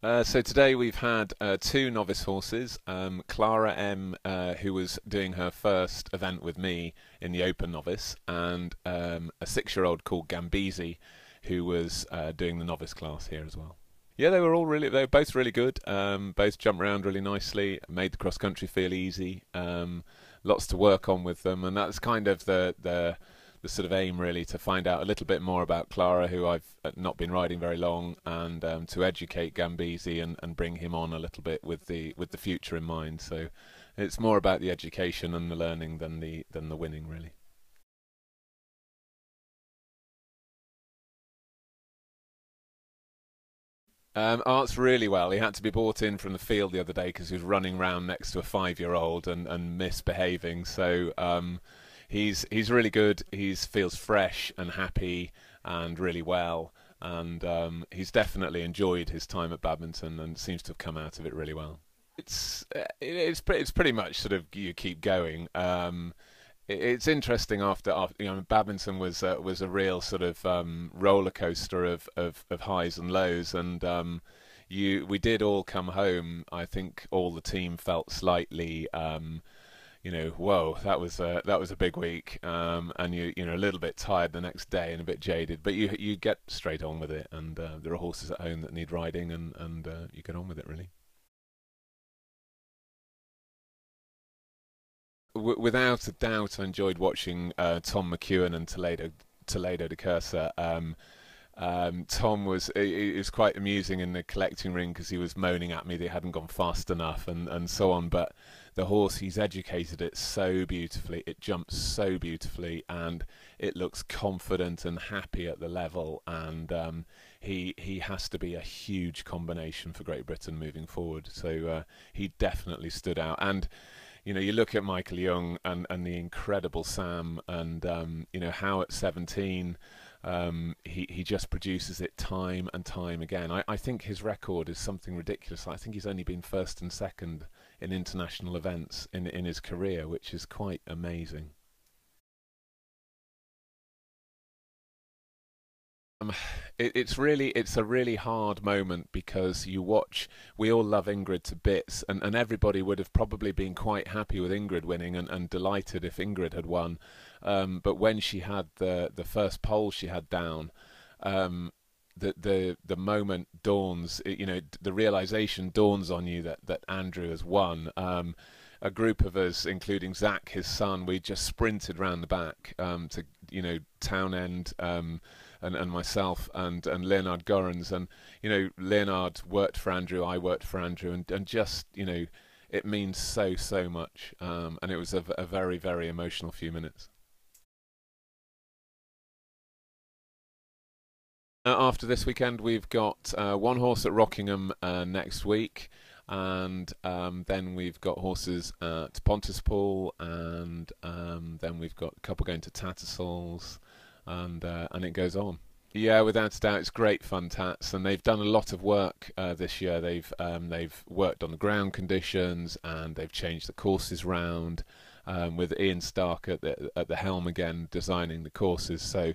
Uh, so today we've had uh, two novice horses. Um, Clara M, uh, who was doing her first event with me in the Open Novice, and um, a six-year-old called Gambizi, who was uh, doing the novice class here as well. Yeah, they were all really, they were both really good. Um, both jumped around really nicely, made the cross country feel easy. Um, lots to work on with them, and that's kind of the the sort of aim really to find out a little bit more about Clara, who I've uh, not been riding very long, and um, to educate Gambizi and, and bring him on a little bit with the with the future in mind. So it's more about the education and the learning than the than the winning really. Um, Art's really well. He had to be brought in from the field the other day because he was running around next to a five-year-old and, and misbehaving. So um, he's he's really good. He feels fresh and happy and really well, and um, he's definitely enjoyed his time at badminton and seems to have come out of it really well. It's uh, it's it's pretty much sort of you keep going. Um, it's interesting after, after you know badminton was uh, was a real sort of um, roller coaster of, of, of highs and lows and um, you we did all come home I think all the team felt slightly um, you know, whoa, that was a, that was a big week, um, and you you know a little bit tired the next day and a bit jaded, but you you get straight on with it, and uh, there are horses at home that need riding, and and uh, you get on with it really. W- without a doubt, I enjoyed watching uh, Tom McEwen and Toledo Toledo de Kerser. Um, um, Tom was it, it, was quite amusing in the collecting ring because he was moaning at me he hadn't gone fast enough and, and so on. But the horse, he's educated it so beautifully. It jumps so beautifully, and it looks confident and happy at the level. And um, he he has to be a huge combination for Great Britain moving forward. So uh, he definitely stood out. And you know, you look at Michael Jung and and the incredible Sam, and um, you know how at 17 um, he he just produces it time and time again. I, I think his record is something ridiculous. I think he's only been first and second in international events in in his career, which is quite amazing. Um, it, it's really it's a really hard moment because you watch we all love Ingrid to bits and, and everybody would have probably been quite happy with Ingrid winning and, and delighted if Ingrid had won. Um, but when she had the the first pole she had down um, the the the moment dawns you know the realization dawns on you that that Andrew has won. Um, a group of us, including Zach, his son, we just sprinted round the back um, to, you know, Townend um, and, and myself and, and Leonard Gorans And, you know, Leonard worked for Andrew, I worked for Andrew, and, and just, you know, it means so, so much. Um, and it was a, a very, very emotional few minutes. Uh, after this weekend, we've got uh, one horse at Rockingham uh, next week and um, then we've got horses at Pontypool, and um, then we've got a couple going to Tattersalls, and uh, and it goes on. Yeah, without a doubt, it's great fun, Tats, and they've done a lot of work uh, this year. They've um, they've worked on the ground conditions, and they've changed the courses round, um, with Ian Stark at the at the helm again, designing the courses. So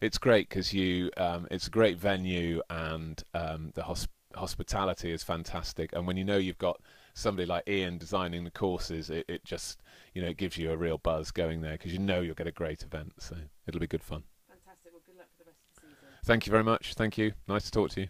it's great because you um, it's a great venue, and um, the hosp hospitality is fantastic. And when you know you've got somebody like Ian designing the courses, it, it just you know it gives you a real buzz going there because you know you'll get a great event. So it'll be good fun. Fantastic. Well, good luck for the rest of the season. Thank you very much. Thank you. Nice to talk to you.